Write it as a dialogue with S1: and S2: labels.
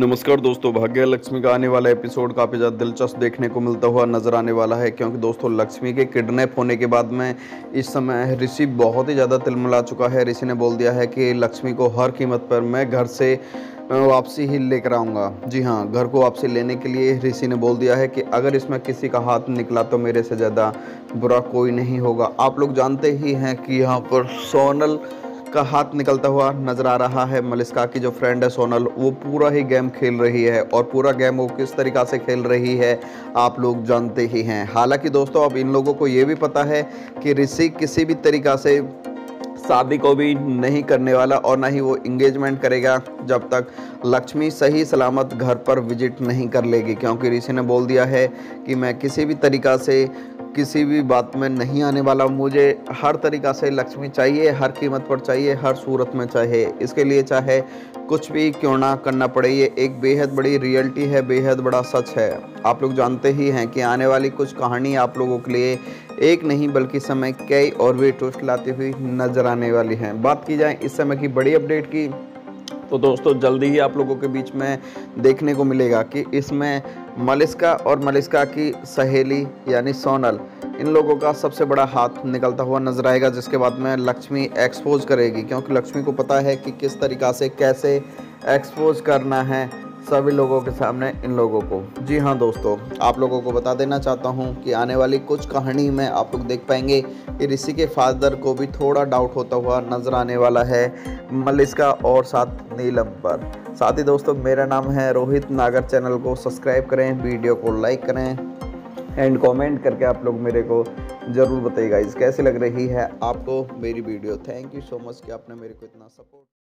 S1: नमस्कार दोस्तों, भाग्य लक्ष्मी का आने वाला एपिसोड काफ़ी ज़्यादा दिलचस्प देखने को मिलता हुआ नज़र आने वाला है, क्योंकि दोस्तों, लक्ष्मी के किडनैप होने के बाद में इस समय ऋषि बहुत ही ज़्यादा तिलमिला चुका है। ऋषि ने बोल दिया है कि लक्ष्मी को हर कीमत पर मैं घर से वापसी ही लेकर आऊँगा। जी हाँ घर को वापसी लेने के लिए ऋषि ने बोल दिया है कि अगर इसमें किसी का हाथ निकला तो मेरे से ज़्यादा बुरा कोई नहीं होगा। आप लोग जानते ही हैं कि यहाँ पर सोनल का हाथ निकलता हुआ नज़र आ रहा है मलिस्का की जो फ्रेंड है सोनल, वो पूरा ही गेम खेल रही है और पूरा गेम वो किस तरीक़ा से खेल रही है, आप लोग जानते ही हैं। हालाँकि दोस्तों, अब इन लोगों को ये भी पता है कि ऋषि किसी भी तरीक़ा से शादी को भी नहीं करने वाला और ना ही वो इंगेजमेंट करेगा जब तक लक्ष्मी सही सलामत घर पर विज़िट नहीं कर लेगी, क्योंकि ऋषि ने बोल दिया है कि मैं किसी भी तरीक़ा से किसी भी बात में नहीं आने वाला। मुझे हर तरीक़ा से लक्ष्मी चाहिए, हर कीमत पर चाहिए, हर सूरत में चाहिए। इसके लिए चाहे कुछ भी क्यों ना करना पड़े, ये एक बेहद बड़ी रियलिटी है, बेहद बड़ा सच है। आप लोग जानते ही हैं कि आने वाली कुछ कहानी आप लोगों के लिए एक नहीं बल्कि समय कई और भी ट्विस्ट लाती हुई नज़र आने वाली हैं। बात की जाए इस समय की बड़ी अपडेट की तो दोस्तों, जल्दी ही आप लोगों के बीच में देखने को मिलेगा कि इसमें मलिस्का और मलिस्का की सहेली, यानी सोनल, इन लोगों का सबसे बड़ा हाथ निकलता हुआ नज़र आएगा, जिसके बाद में लक्ष्मी एक्सपोज करेगी, क्योंकि लक्ष्मी को पता है कि किस तरीक़ा से कैसे एक्सपोज करना है। सभी लोगों के सामने इन लोगों को। जी हाँ दोस्तों, आप लोगों को बता देना चाहता हूँ कि आने वाली कुछ कहानी में आप लोग देख पाएँगे कि ऋषि के फादर को भी थोड़ा डाउट होता हुआ नज़र आने वाला है मलिस्का और साथ नीलम पर। साथ ही दोस्तों, मेरा नाम है रोहित। नागर चैनल को सब्सक्राइब करें, वीडियो को लाइक करें एंड कमेंट करके आप लोग मेरे को ज़रूर बताइएगा इस कैसी लग रही है आपको मेरी video? Thank you so much कि आपने मेरे को इतना सपोर्ट